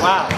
Wow.